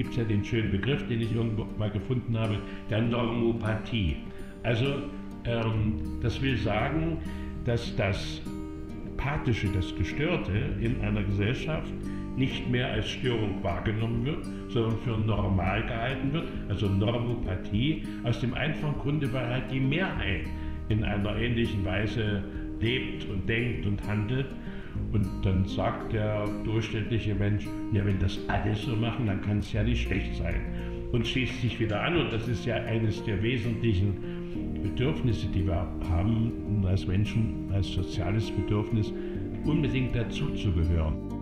gibt es ja den schönen Begriff, den ich irgendwo mal gefunden habe, der Normopathie. Also ähm, das will sagen, dass das Pathische, das Gestörte in einer Gesellschaft nicht mehr als Störung wahrgenommen wird, sondern für normal gehalten wird, also Normopathie, aus dem einfachen Grunde, weil halt die Mehrheit in einer ähnlichen Weise lebt und denkt und handelt. Und dann sagt der durchschnittliche Mensch, ja, wenn das alle so machen, dann kann es ja nicht schlecht sein. Und schließt sich wieder an, und das ist ja eines der wesentlichen Bedürfnisse, die wir haben als Menschen, als soziales Bedürfnis, unbedingt dazuzugehören.